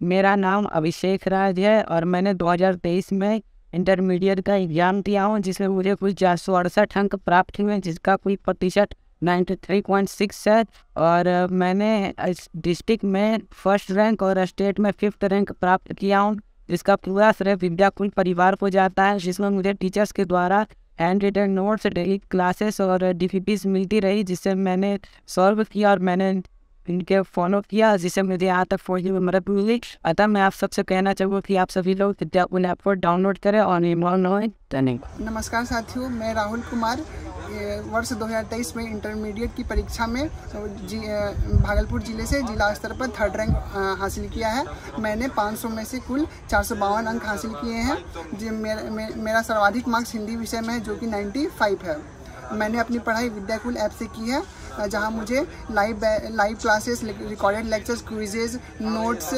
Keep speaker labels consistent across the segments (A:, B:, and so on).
A: मेरा नाम अभिषेक राज है और मैंने 2023 में इंटरमीडिएट का एग्ज़ाम दिया हूँ, जिसमें मुझे कुछ चार सौ अड़सठ अंक प्राप्त हुए, जिसका कोई प्रतिशत 93.6 है और मैंने डिस्ट्रिक्ट में फ़र्स्ट रैंक और स्टेट में फिफ्थ रैंक प्राप्त किया हूँ, जिसका पूरा श्रेय विद्याकुल परिवार को जाता है, जिसमें मुझे टीचर्स के द्वारा hand written notes, daily classes और डी मिलती रही, जिससे मैंने सॉल्व किया और मैंने इनके फॉलो किया जिससे मुझे यहाँ तक फ़ोन में मदद मिली। अतः मैं आप सबसे कहना चाहूँगा कि आप सभी लोग विद्यापन ऐप को डाउनलोड करें और
B: नमस्कार साथियों मैं राहुल कुमार वर्ष 2023 में इंटरमीडिएट की परीक्षा में जी भागलपुर ज़िले से जिला स्तर पर थर्ड रैंक हासिल किया है। मैंने 500 में से कुल चार सौ बावन अंक हासिल किए हैं। जी मेरा, मेरा सर्वाधिक मार्क्स हिंदी विषय में है जो कि 95 है। मैंने अपनी पढ़ाई विद्याकुल ऐप से की है। जहाँ मुझे live live classes recorded lectures quizzes notes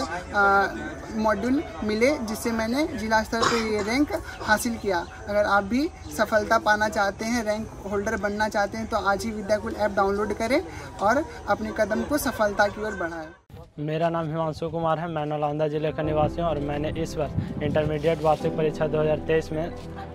B: module मिले, जिससे मैंने जिला स्तर पर ये रैंक हासिल किया। अगर आप भी सफलता पाना चाहते हैं रैंक होल्डर बनना चाहते हैं तो आज ही विद्याकुल ऐप डाउनलोड करें और अपने कदम को सफलता की ओर बढ़ाएँ।
C: मेरा नाम हिमांशु कुमार है, मैं नालंदा ज़िले का निवासी हूँ और मैंने इस वर्ष इंटरमीडिएट वार्षिक परीक्षा 2023 में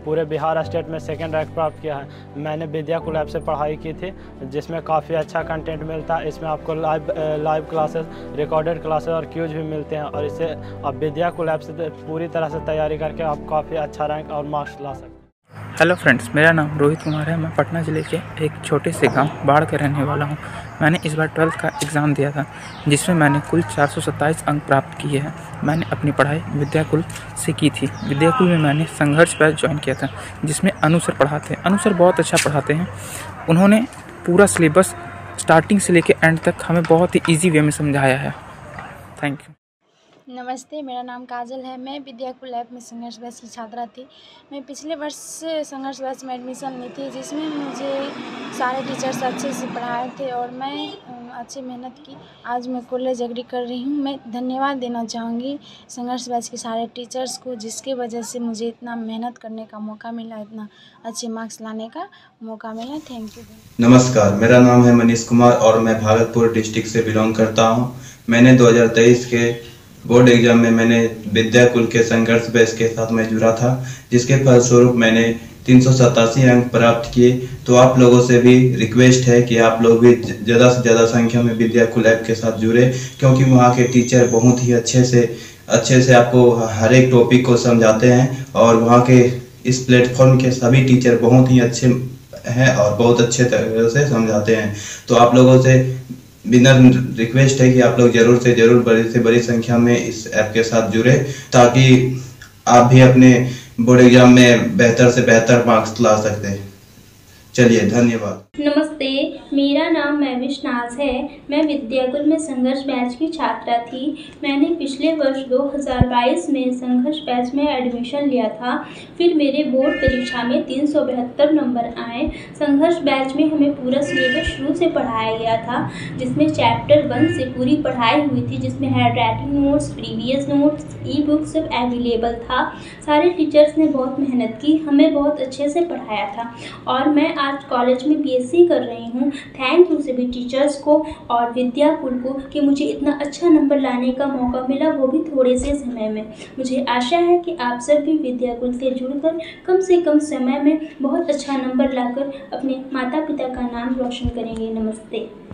C: पूरे बिहार स्टेट में सेकेंड रैंक प्राप्त किया है। मैंने विद्या कुल कुलैब से पढ़ाई की थी, जिसमें काफ़ी अच्छा कंटेंट मिलता है। इसमें आपको live live classes recorded classes और क्यूज भी मिलते हैं। और इससे आप विद्या कुलैब से पूरी तरह से तैयारी करके आप काफ़ी अच्छा रैंक और मार्क्स ला सकते हैं।
D: हेलो फ्रेंड्स मेरा नाम रोहित कुमार है। मैं पटना ज़िले के एक छोटे से गाँव बाढ़ के रहने वाला हूँ। मैंने इस बार ट्वेल्थ का एग्ज़ाम दिया था, जिसमें मैंने कुल चार सौ सत्ताईस अंक प्राप्त किए हैं। मैंने अपनी पढ़ाई विद्याकुल से की थी। विद्याकुल में मैंने संघर्ष बैच ज्वाइन किया था, जिसमें अनुसर पढ़ाते हैं। अनुसर बहुत अच्छा पढ़ाते हैं। उन्होंने पूरा सिलेबस स्टार्टिंग से लेकर एंड तक हमें बहुत ही ईजी वे में समझाया है। थैंक यू
E: नमस्ते, मेरा नाम काजल है। मैं विद्याकुल ऐप में संघर्ष बैच की छात्रा थी। मैं पिछले वर्ष संघर्ष में एडमिशन ली थी, जिसमें मुझे सारे टीचर्स अच्छे से पढ़ाए थे और मैं अच्छी मेहनत की। आज मैं कॉलेज एग्री कर रही हूँ। मैं धन्यवाद देना चाहूँगी संघर्ष बैच के सारे टीचर्स को, जिसके वजह से मुझे इतना मेहनत करने का मौका मिला, इतना अच्छे मार्क्स लाने का मौका मिला। थैंक यू
F: नमस्कार, मेरा नाम है मनीष कुमार और मैं भागलपुर डिस्ट्रिक्ट से बिलोंग करता हूँ। मैंने दो हज़ार तेईस के बोर्ड एग्ज़ाम में मैंने विद्या कुल के संघर्ष बेस के साथ में जुड़ा था, जिसके फलस्वरूप मैंने तीन सौ सतासी अंक प्राप्त किए। तो आप लोगों से भी रिक्वेस्ट है कि आप लोग भी ज़्यादा से ज़्यादा संख्या में विद्या कुल ऐप के साथ जुड़े, क्योंकि वहाँ के टीचर बहुत ही अच्छे से अच्छे से आपको हर एक टॉपिक को समझाते हैं, और वहाँ के इस प्लेटफॉर्म के सभी टीचर बहुत ही अच्छे हैं और बहुत अच्छे तरह से समझाते हैं। तो आप लोगों से बिना रिक्वेस्ट है कि आप लोग ज़रूर से ज़रूर बड़ी से बड़ी संख्या में इस ऐप के साथ जुड़े, ताकि आप भी अपने बोर्ड एग्ज़ाम में बेहतर से बेहतर मार्क्स ला सकते हैं। चलिए, धन्यवाद।
G: नमस्ते मेरा नाम महविश नाज है। मैं विद्याकुल में संघर्ष बैच की छात्रा थी। मैंने पिछले वर्ष 2022 में संघर्ष बैच में एडमिशन लिया था। फिर मेरे बोर्ड परीक्षा में तीन सौ बहत्तर नंबर आए। संघर्ष बैच में हमें पूरा सिलेबस शुरू से पढ़ाया गया था, जिसमें चैप्टर वन से पूरी पढ़ाई हुई थी, जिसमें hand writing notes, previous notes e book सब अवेलेबल था। सारे टीचर्स ने बहुत मेहनत की। हमें बहुत अच्छे से पढ़ाया था। और मैं आज कॉलेज में बीएससी कर रही हूँ। थैंक यू सभी टीचर्स को और विद्या विद्याकुल को कि मुझे इतना अच्छा नंबर लाने का मौका मिला वो भी थोड़े से समय में। मुझे आशा है कि आप सब भी विद्या कुल से जुड़कर कम से कम समय में बहुत अच्छा नंबर लाकर अपने माता पिता का नाम रोशन करेंगे। नमस्ते।